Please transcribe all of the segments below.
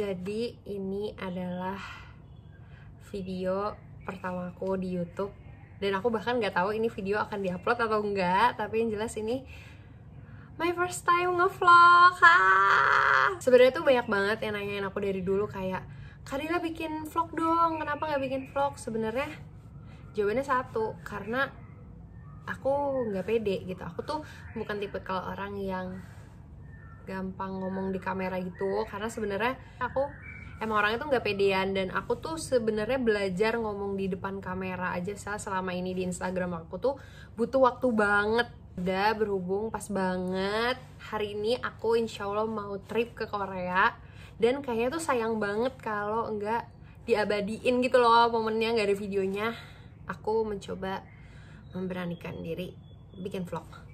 Jadi ini adalah video pertamaku di YouTube dan aku bahkan nggak tahu ini video akan diupload atau enggak. Tapi yang jelas ini my first time ngevlog. Ah. Sebenarnya tuh banyak banget yang nanyain aku dari dulu kayak Kadila bikin vlog dong, kenapa nggak bikin vlog? Sebenarnya jawabannya satu, karena aku nggak pede gitu. Aku tuh bukan tipe kalau orang yang gampang ngomong di kamera gitu karena sebenarnya aku emang orangnya tuh nggak pedean dan aku tuh sebenarnya belajar ngomong di depan kamera aja salah selama ini di Instagram aku tuh butuh waktu banget. Udah berhubung pas banget hari ini aku insya Allah mau trip ke Korea dan kayaknya tuh sayang banget kalau nggak diabadiin gitu loh momennya nggak ada videonya. Aku mencoba memberanikan diri bikin vlog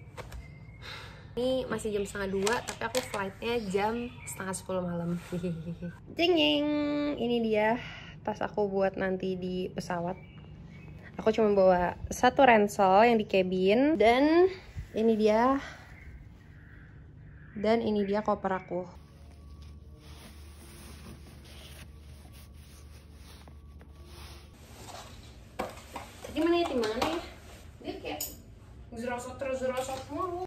ini masih jam setengah dua, tapi aku flightnya jam setengah sepuluh malam. Jeng jeng, ini dia tas aku buat nanti di pesawat. Aku cuma bawa satu ransel yang di cabin dan ini dia dan ini dia koper aku. Tadi mana ya timbangannya ya? Dia kayak zerosot terus zerosot mulu.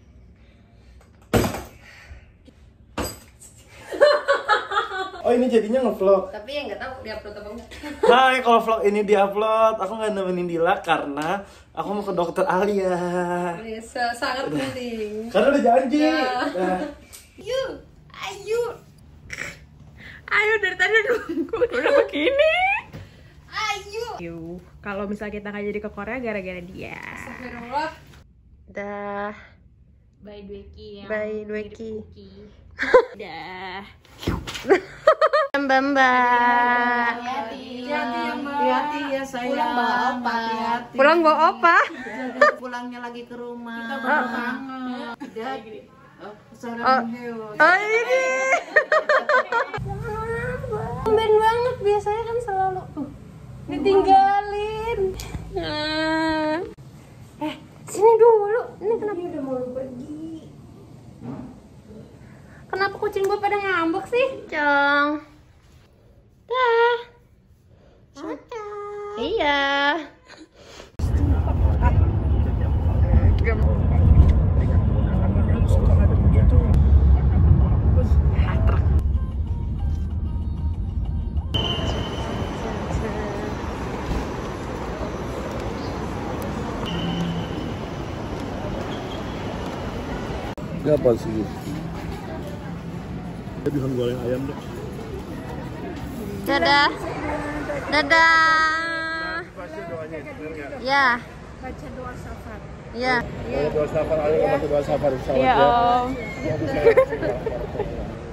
Oh ini jadinya ngevlog. Tapi ya nggak tahu diupload apa enggak. Hai, kalau vlog ini diupload, aku nggak nemenin Dila karena aku mau ke dokter Alia. Ini sangat penting. Karena udah janji. Ya. Nah, Ayo, ayo. Ayo dari tadi udah nunggu udah begini. Ayo. Yuk, kalau misalnya kita nggak jadi ke Korea gara-gara dia. Astagfirullah. Dah, Bye Dweki yang Bye, Dweki. dah. Mbak Mbak. Hati-hati. Hati-hati ya sayang. Pulang bawa opa. Hati-hati. Pulang bawa opa. Pulangnya lagi ke rumah. Kita kangen. Jadi, oh, Oh. Oh ini. Tumben banget biasanya kan selalu tuh ditinggalin. Hmm. Eh, sini dulu. Ini kenapa udah mau pergi? Kenapa kucing gue pada ngambek sih? Cong. Dah. Iya. Ini apa sih? Kita bisa goreng ayam deh. Dadah. Dadah. Ya. Baca doa safar. Ya. Doa safar, ayo baca doa safar Ya ya. Om.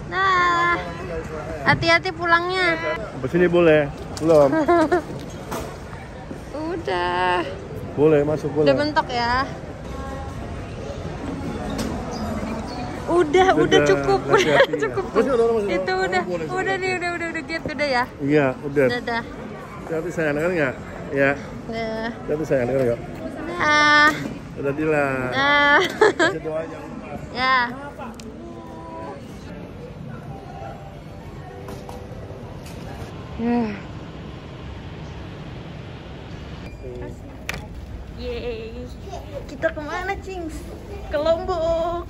Nah. Hati-hati pulangnya. Sampai sini boleh? Belum. Udah. boleh, masuk boleh. Udah mentok ya. Udah, udah cukup, udah ya. cukup. Orang, masih ada Itu udah, udah nih, udah, udah, udah get, udah ya. Iya, udah. Dadah. Hati sayang dengar nggak? Ya, Dah. hati sayang dengar nggak? Ah, Udah Dila. ah. Baca doa jangan lupa. ya. Ya. Yeay. Kita ke mana, Cings? Ke Lombok.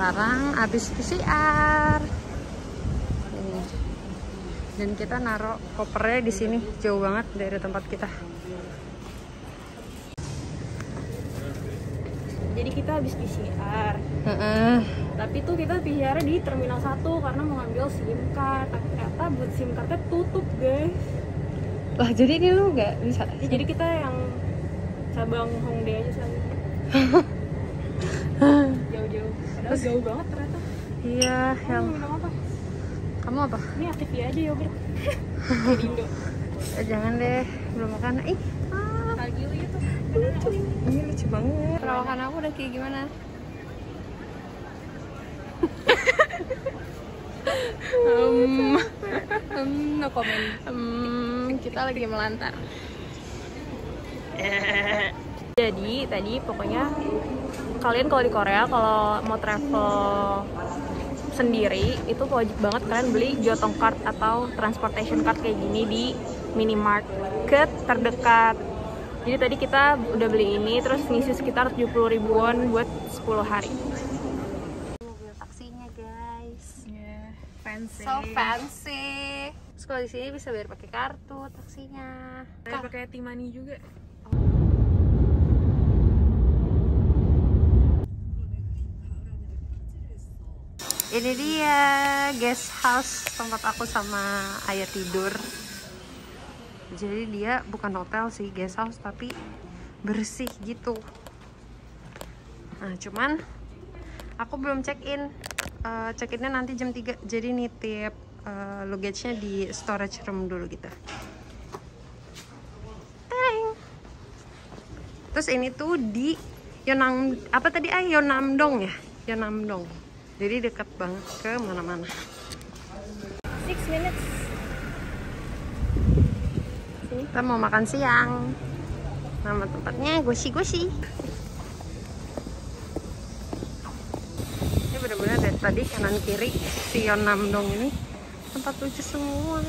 Sekarang habis PCR. Ini. Dan kita naruh kopernya di sini jauh banget dari tempat kita. Jadi kita habis PCR. Heeh. Tapi tuh kita PCR di Terminal 1 karena mau ngambil SIM card. Tapi ternyata buat SIM cardnya tutup, guys. Lah jadi ini lu nggak bisa? Jadi kita yang cabang Hongdae aja selanjutnya. Padahal jauh banget ternyata. Iya, Kamu yang minum apa? kamu apa? Ini aktif aja yogurt. Di Indo. Eh, jangan deh, belum makan. Ih, ah, Kagil gitu. lucu. Ini lucu banget. Perawakan aku udah kayak gimana? um, um, no comment. Um, kita lagi melantar. Jadi tadi pokoknya kalian kalau di Korea kalau mau travel sendiri itu wajib banget kalian beli Jotong card atau transportation card kayak gini di minimarket terdekat. Jadi tadi kita udah beli ini terus ngisi sekitar 70 ribuan buat 10 hari. Mobil taksinya guys. fancy. So fancy. Terus kalau di sini bisa bayar pakai kartu taksinya. Ada pakai Timani juga. Ini dia guest house tempat aku sama ayah tidur. Jadi dia bukan hotel sih guest house tapi bersih gitu. Nah cuman aku belum check in. Eh, check innya nanti jam 3 jadi nitip eh, luggage-nya di storage room dulu gitu. Teng. Terus ini tuh di Yonam apa tadi ah Yonamdong ya? Yonamdong. Jadi dekat banget ke mana-mana. 6 minutes. Kita mau makan siang. Nama tempatnya gosi-gosi. Ini benar-benar dari tadi kanan kiri si Yonamdong ini tempat lucu semua.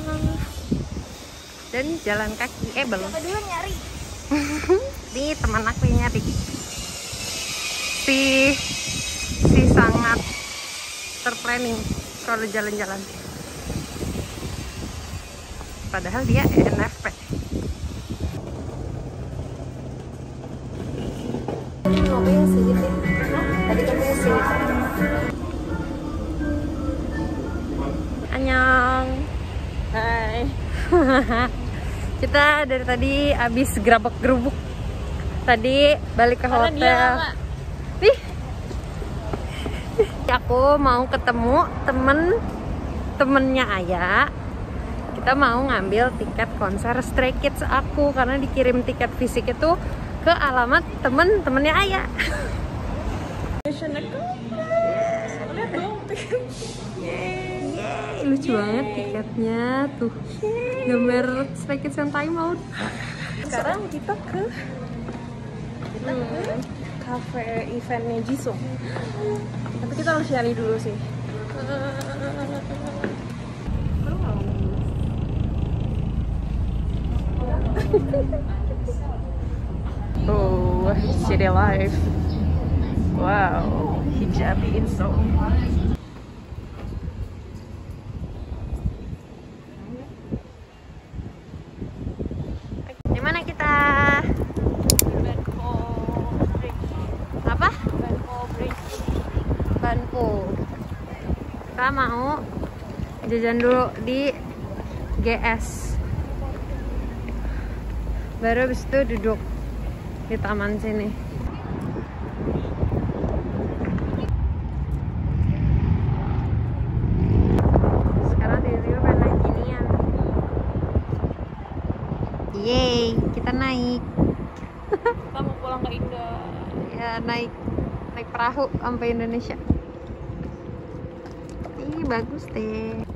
Dan jalan kaki eh belum. dulu nyari? Nih teman aku yang nyari. Si si sangat terplanning kalau jalan-jalan. Padahal dia ENFP. Tadi. Annyeong. Hai. Kita dari tadi abis gerabak gerubuk. Tadi balik ke Karena hotel. dia. Aku mau ketemu temen temennya Ayah. Kita mau ngambil tiket konser Stray Kids aku karena dikirim tiket fisik itu ke alamat temen-temennya Ayah. Yeay, lucu banget tiketnya tuh gambar Stray Kids yang time out. Sekarang kita ke kita ke cafe eventnya Jisung. Tapi kita harus nyari dulu sih. Oh, city life. Wow, hijabi in Seoul. Di mana kita? Apa? Banpo. Kita mau jajan dulu di GS. Baru habis itu duduk di taman sini. Sekarang tiba-tiba pengen naik ginian. Yeay, kita naik. Kita mau pulang ke Indah. Ya naik naik perahu sampai Indonesia. Ih, bagus deh.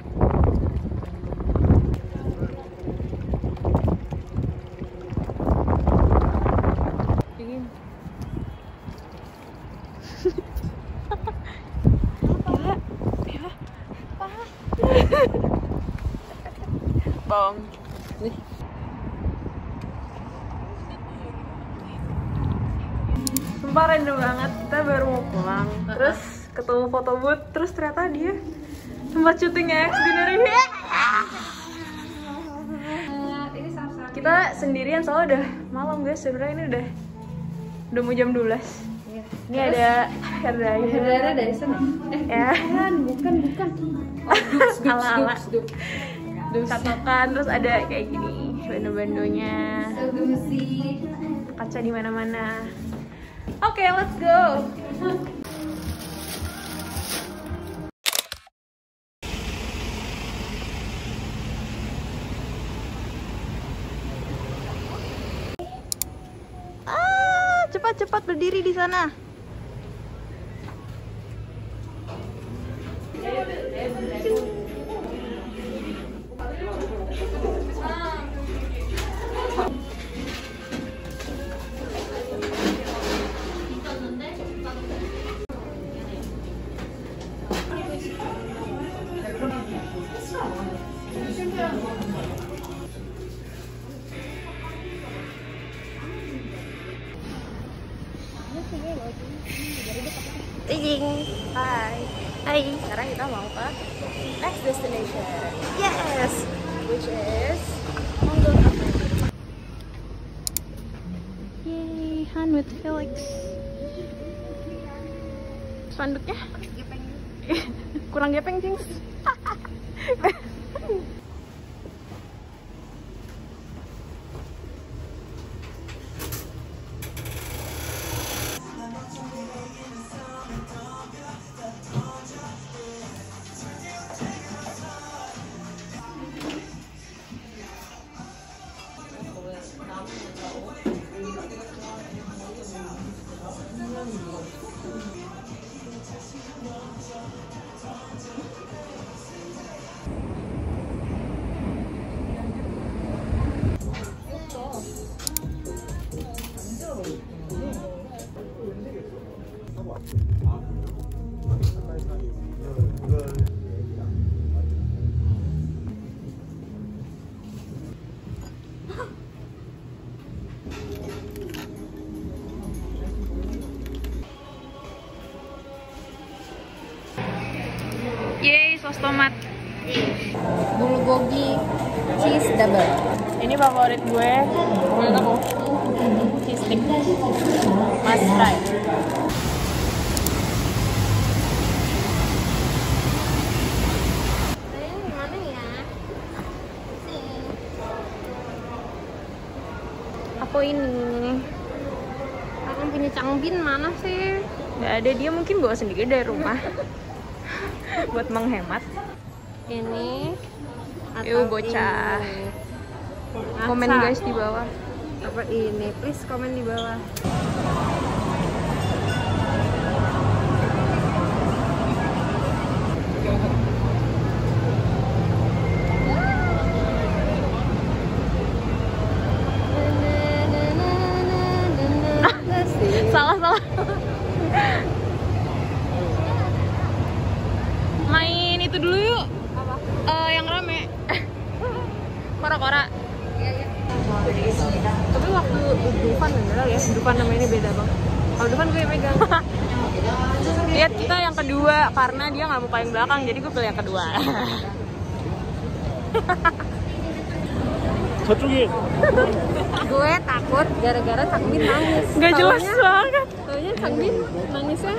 Tempat syuting X Binary kita sendirian soalnya udah malam guys. Sebenarnya ini udah udah mau jam 12 ini ada hair Saudara dari sana. Eh, ya. bukan, bukan. ala ala catokan terus ada kayak gini bando-bandonya kaca di mana-mana. Oke let's go cepat-cepat berdiri di sana Sekarang kita mau ke next destination. Yes. Which is Mongol. Yay, Han with Felix. Spanduknya? Kurang gepeng, Jings. Tomat. Bulgogi cheese double. Ini favorit gue. Menurut aku. Cheese stick. Must try. Aku ini. Kakak punya Changbin mana sih? Gak ada dia mungkin bawa sendiri dari rumah. Buat menghemat. Ini Ew, bocah. ini? Komen guys di bawah. apa ini? Please komen di bawah. kora-kora. Iya iya. Tapi waktu Dufan beneran ya. Dufan namanya beda bang kalau Dufan gue yang megang. Lihat kita yang kedua karena dia nggak mau paling belakang jadi gue pilih yang kedua. Satu gue takut gara-gara Sangmin nangis. Gak jelas banget taunya Sangmin nangisnya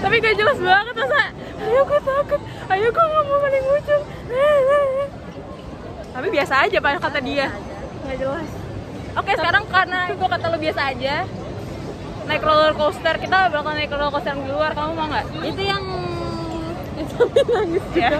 tapi gak jelas banget masa Ayo gue takut. Ayo gue nggak mau paling ujung. Tapi biasa aja pada kata dia. Gak jelas. Oke sekarang karena gue kata lo biasa aja. Naik roller coaster kita bakal naik roller coaster yang di luar. Kamu mau nggak? itu yang itu nangis Ya.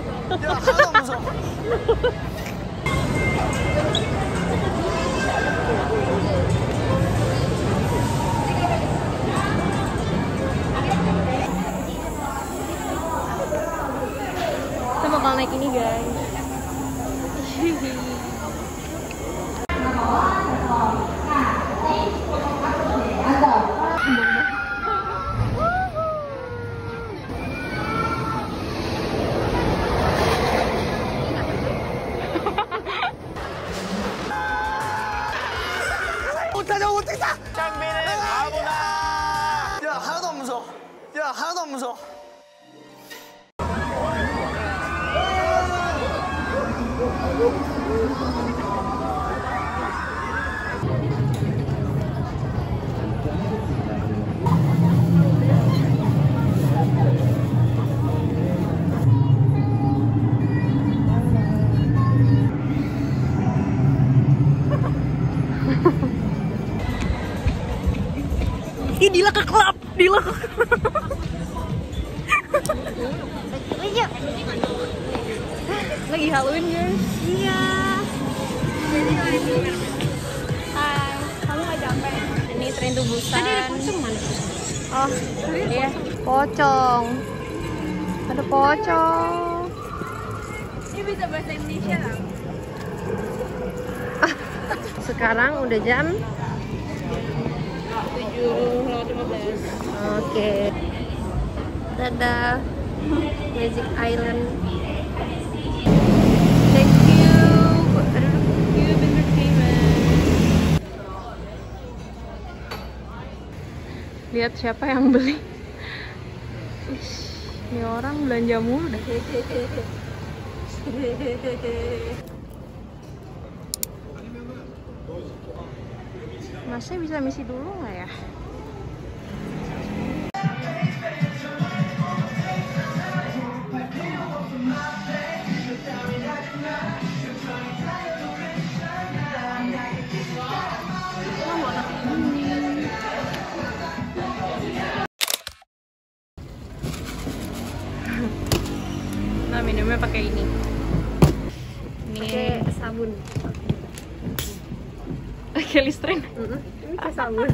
Dila ke klub, Dila ke Lagi Halloween guys. Iya. Hai, kamu gak capek? Ini tren tubusan. Tadi ada pocong mana? Oh, iya. Pocong. Ada pocong. Ini bisa bahasa Indonesia lah. Sekarang udah jam 7 lewat 15 Oke. Dadah. Magic Island. Thank you. Entertainment Lihat siapa yang beli. Ish, Ini orang belanja mulu dah Masnya bisa misi dulu nggak ya? Pakai sabun. pakai Listerine. Ini pakai sabun.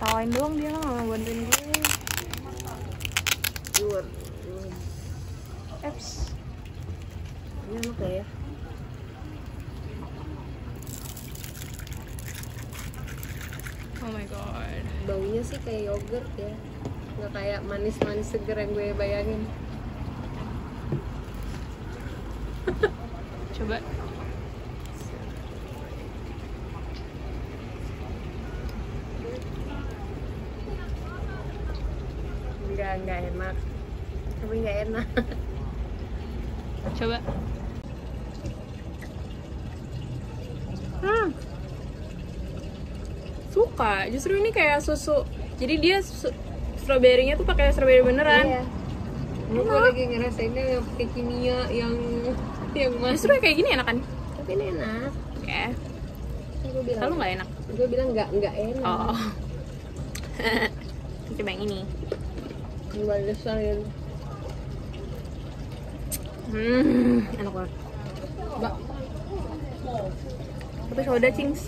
Tawain doang dia lah nggak mau bantuin gue. Eps. Ini gak ya? Oh my god. Baunya sih kayak yogurt ya. Nggak kayak manis-manis seger yang gue bayangin. Coba. Enggak, enggak enak. Tapi enggak enak. Coba. Hmm. Suka. Justru ini kayak susu. Jadi dia su strawberry-nya tuh pakai strawberry beneran. Iya. Gue lagi ngerasainnya yang pakai kimia yang yang mas. Justru kayak gini enak kan? Tapi ini enak. Oke. Gue bilang. Selalu nggak enak. Gue bilang enggak enggak enak. Oh. Coba yang ini. Yang balesan Hmm, enak banget. Mbak. Tapi soda cings.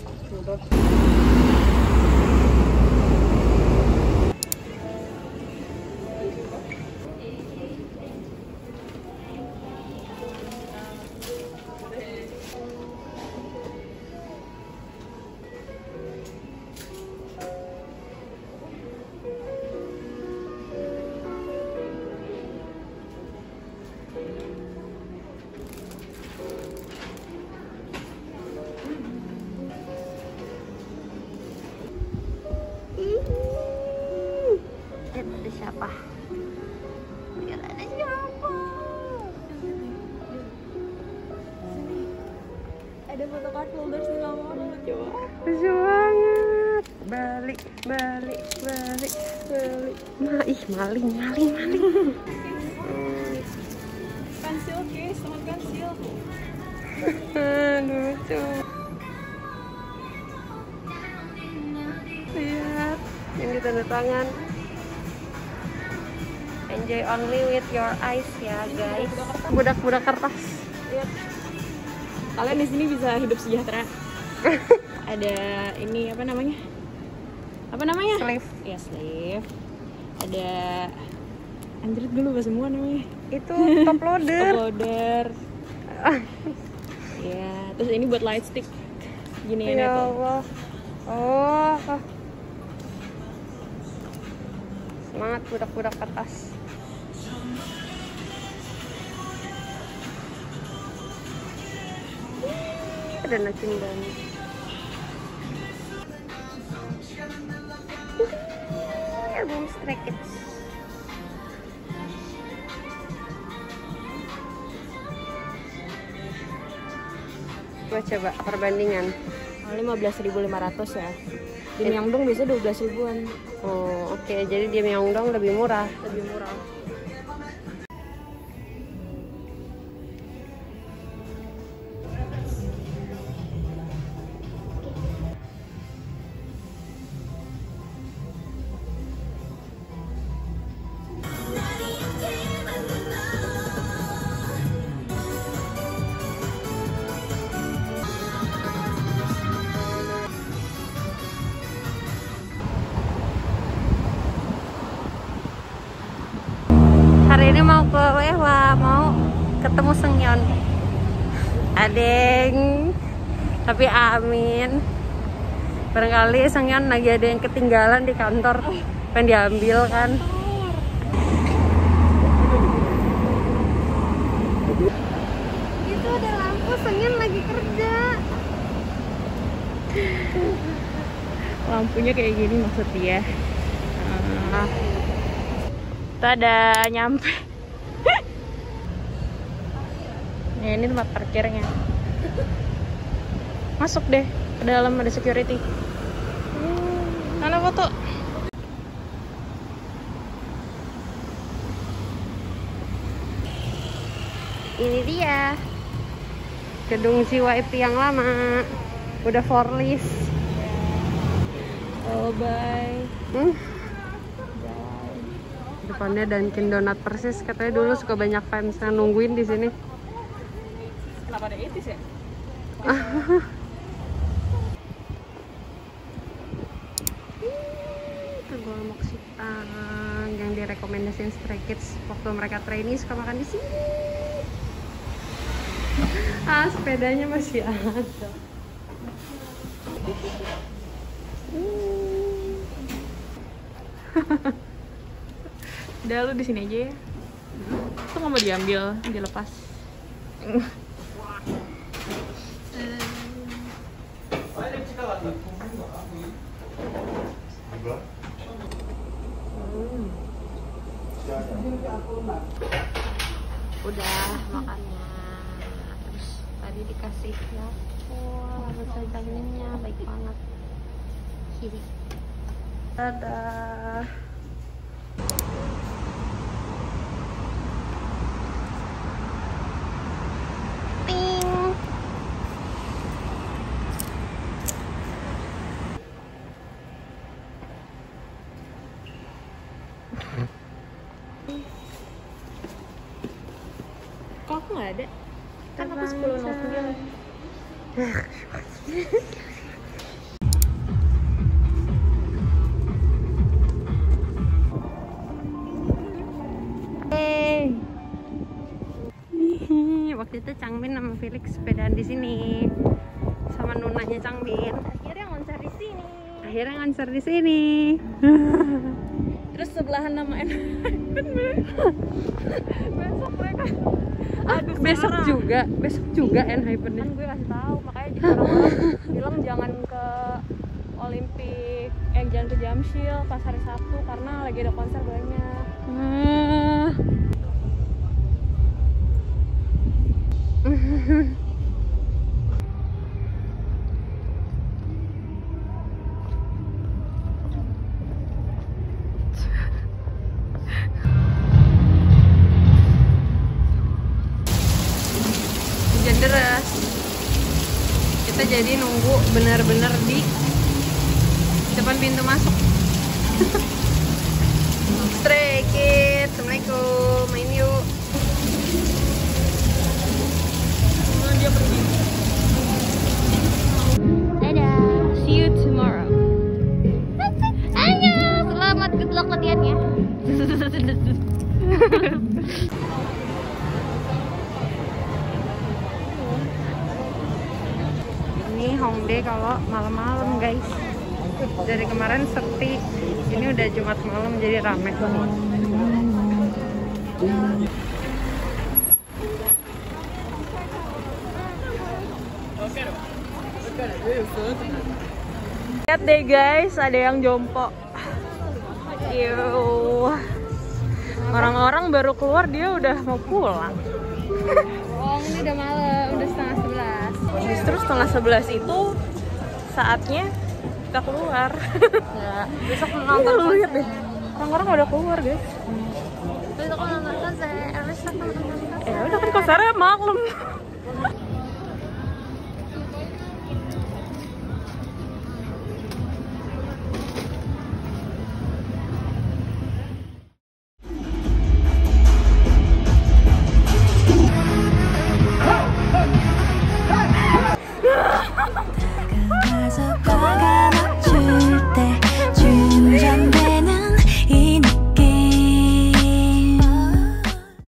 Maling, maling, maling. Pensil case, teman pensil. Aduh, lucu. Lihat, yang di tanda tangan. Enjoy only with your eyes ya guys. Budak-budak kertas. Lihat. Kalian di sini bisa hidup sejahtera. Ada ini apa namanya? Apa namanya? Sleeve. Ya sleeve. Ada anjir gue lupa semua namanya. Itu top loader. Loader. ya, terus ini buat light stick. Gini Ya tuh. Allah. Oh. Semangat budak-budak kertas. ada Nakin dan Stray Kids Coba perbandingan. 15.500 ya? Di Myeongdong biasa 12 ribuan. Oh oke. Jadi di Myeongdong lebih murah. Lebih murah Adeng. Tapi amin. Barangkali Sengyeon lagi ada yang ketinggalan di kantor. Pengen diambil kan. Itu ada lampu Sengyeon lagi kerja. lampunya kayak gini maksud dia Ah. ada nyampe ya ini tempat parkirnya masuk deh ke dalam ada security mana foto Ini dia. Gedung CYP yang lama. Udah for list. oh bye Hmm. Depannya Dunkin Donat persis katanya dulu suka banyak fans yang nungguin di sini. kenapa ada etis ya Itu golmok sitang yang direkomendasiin Stray Kids waktu mereka training suka makan di sini. Ah, sepedanya masih ada. udah lu di sini aja ya tuh nggak mau diambil dilepas Udah makannya. Terus tadi dikasih wah besar dagingnya baik banget. Hihi. Dadah. Ting. kok aku nggak ada kan aku 10.09 Hey. Ih, Waktu itu Changbin sama Felix sepedaan di sini sama nunanya Changbin. akhirnya konser di sini Akhirnya ngonser di sini. terus sebelahan nama besok mereka aduh besok sekarang. juga, besok juga Enhypen kan gue kasih tahu makanya jadi orang-orang bilang jangan ke Olimpik eh jangan ke Jamsil pas hari Sabtu karena lagi ada konser banyak Ah. benar-benar di depan pintu masuk. Stray Kids, Assalamualaikum, main yuk. dia pergi Dadah, see you tomorrow. Ayo, selamat good luck latihannya. Ini Hongdae kalau malam-malam guys. Dari kemarin sepi, ini udah Jumat malam jadi rame. Lihat deh guys, ada yang jompo. Orang-orang baru keluar dia udah mau pulang. Oh, ini udah malam, udah setengah Justru setengah sebelas itu saatnya kita keluar. Ya, besok nonton lu lihat deh. Orang-orang udah keluar guys. Besok nonton konser. Besok nonton konser. Ya udah kan konsernya maklum.